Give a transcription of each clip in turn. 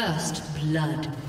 First blood.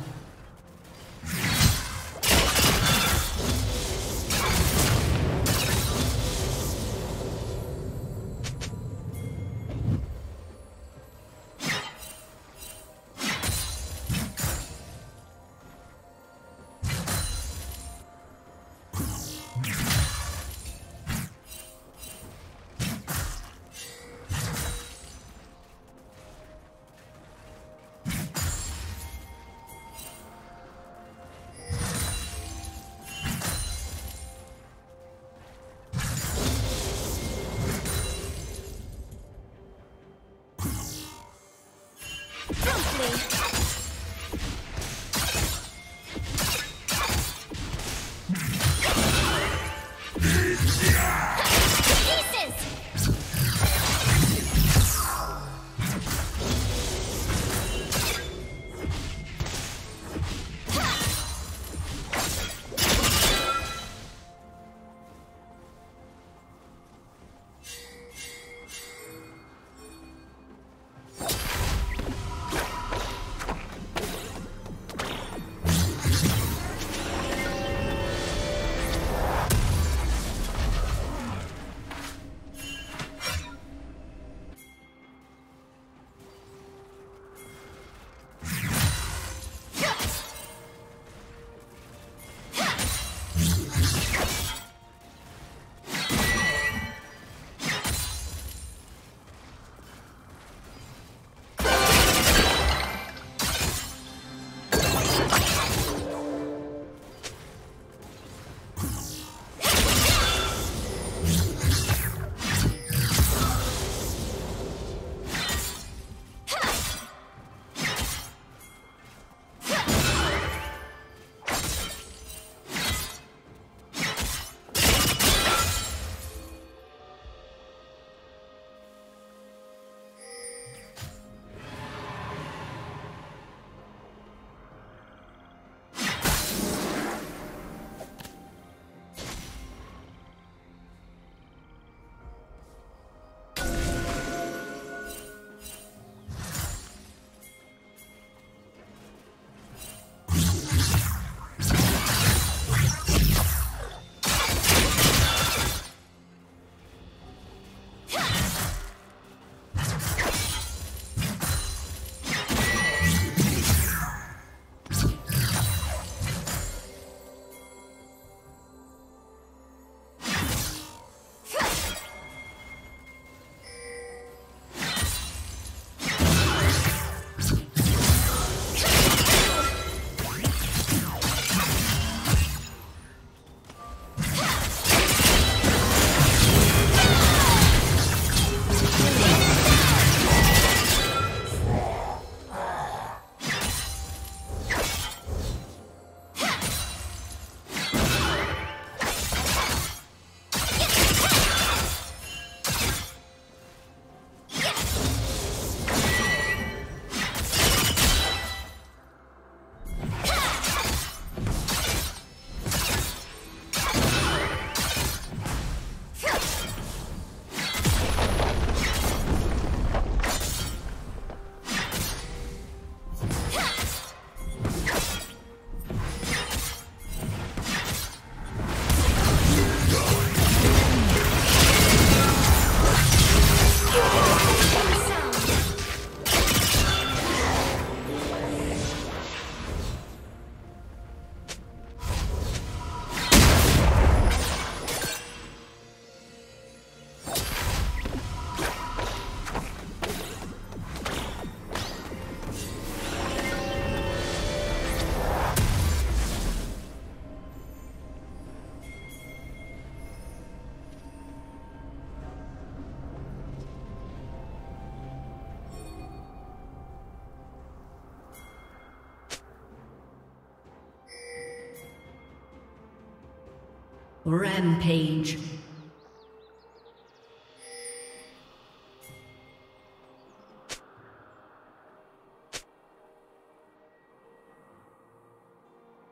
Rampage.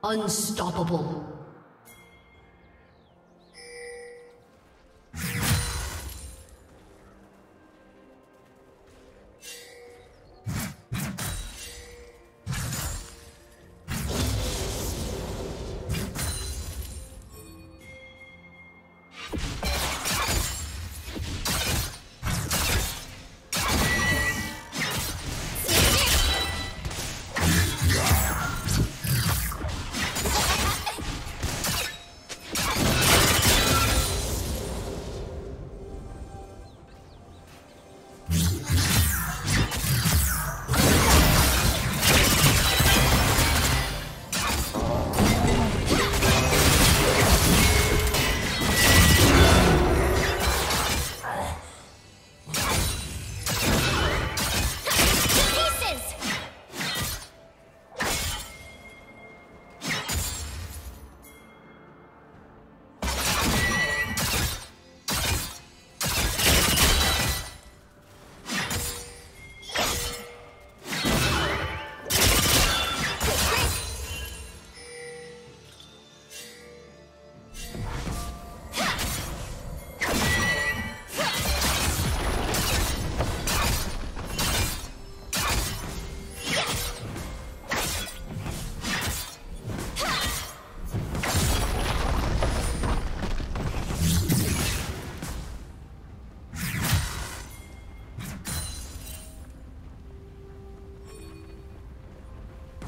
Unstoppable.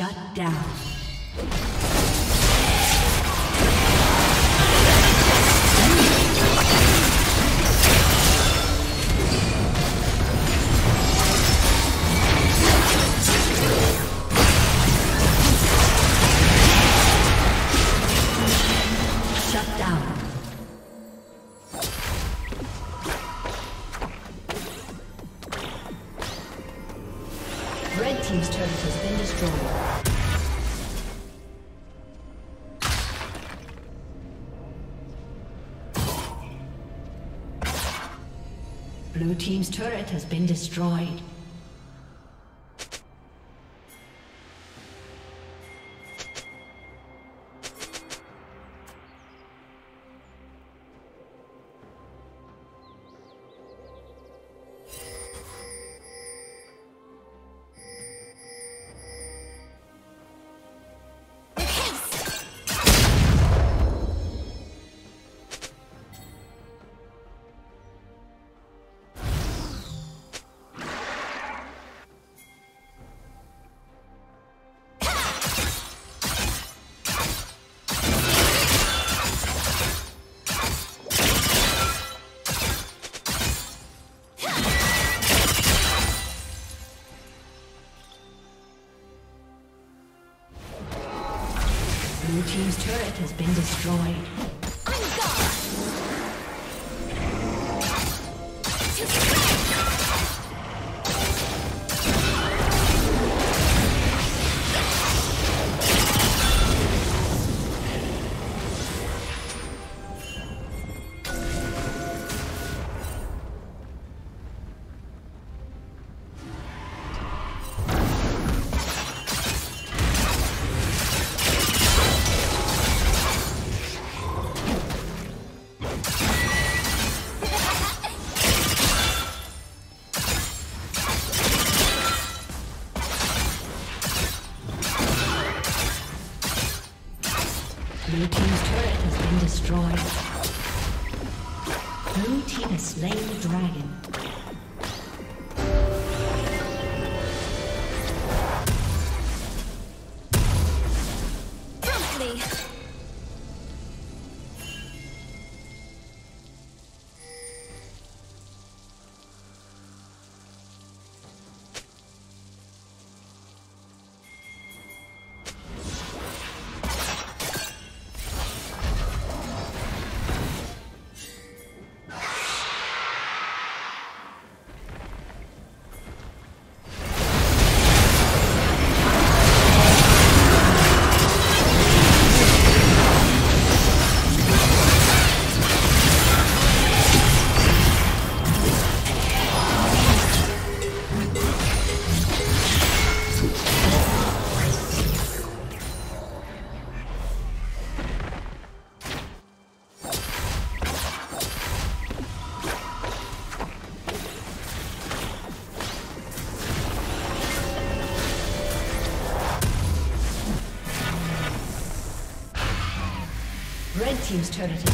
Shut down. Been destroyed. Has been destroyed. Team's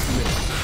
submit.